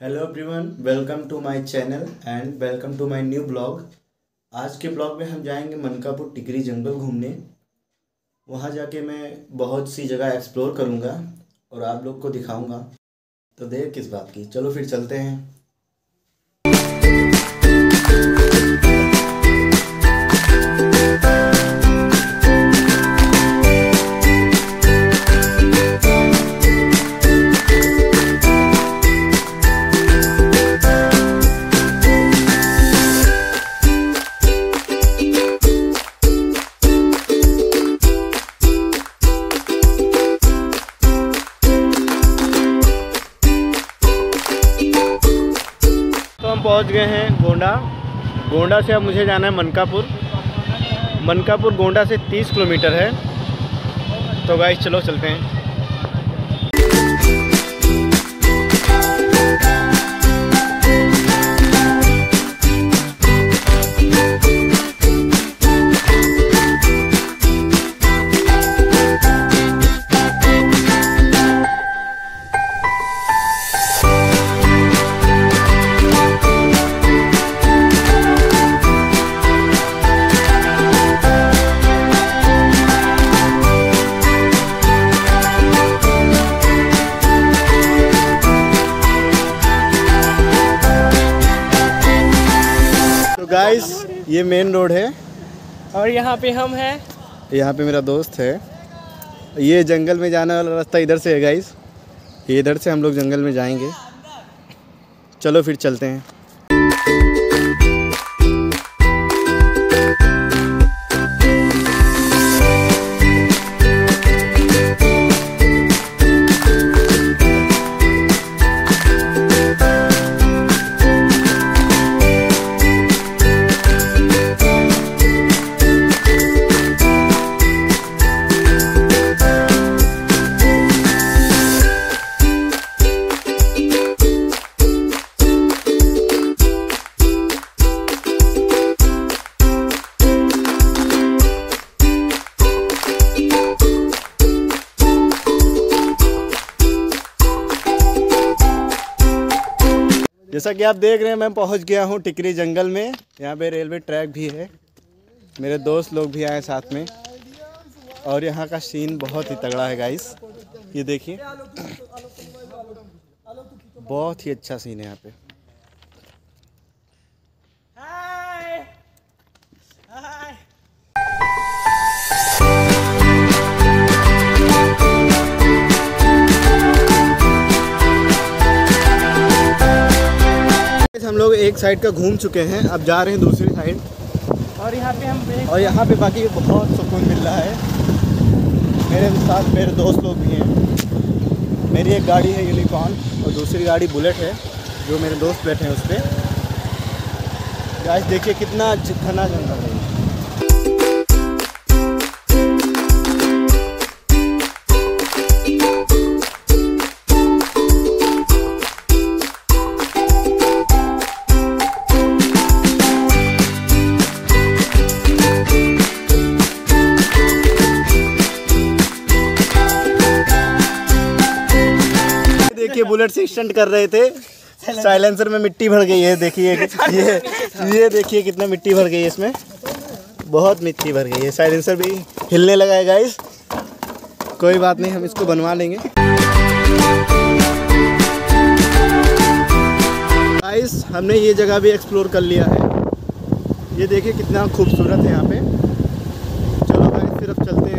Hello everyone welcome to my channel and welcome to my new blog आज के blog में हम जाएँगे मनकापुर टिकरी जंगल घूमने। वहाँ जाके मैं बहुत सी जगह एक्सप्लोर करूँगा और आप लोग को दिखाऊँगा। तो देर किस बात की? चलो फिर चलते हैं। हम पहुँच गए हैं गोंडा। गोंडा से अब मुझे जाना है मनकापुर। मनकापुर गोंडा से 30 किलोमीटर है। तो गाइस चलो चलते हैं। गाइस ये मेन रोड है। और यहाँ पे हम हैं। यहाँ पे मेरा दोस्त है। ये जंगल में जाने वाला रास्ता इधर से है गाइस ये इधर से हम लोग जंगल में जाएँगे। चलो फिर चलते हैं। जैसा कि आप देख रहे हैं, मैं पहुँच गया हूँ टिकरी जंगल में। यहाँ पे रेलवे ट्रैक भी है। मेरे दोस्त लोग भी आए साथ में। और यहाँ का सीन बहुत ही तगड़ा है गाइस ये देखिए। बहुत ही अच्छा सीन है यहाँ पे। हम लोग एक साइड का घूम चुके हैं अब जा रहे हैं दूसरी साइड और यहाँ पे हम और यहाँ पे बाकी बहुत सुकून मिल रहा है। मेरे साथ मेरे दोस्त लोग भी हैं। मेरी एक गाड़ी है यूनिकॉर्न और दूसरी गाड़ी बुलेट है जो मेरे दोस्त बैठे हैं उस पर आज देखिए कितना घना जंगल है। देखिए बुलेट से स्टंट कर रहे थे। साइलेंसर में मिट्टी भर गई है, देखिए। ये ये देखिए कितना मिट्टी भर गई है इसमें। बहुत मिट्टी भर गई है। साइलेंसर भी हिलने लगा है गाइस कोई बात नहीं, हम इसको बनवा लेंगे। गाइस हमने ये जगह भी एक्सप्लोर कर लिया है। ये देखिए कितना खूबसूरत है यहाँ पे। चलो गाइस फिर अब चलते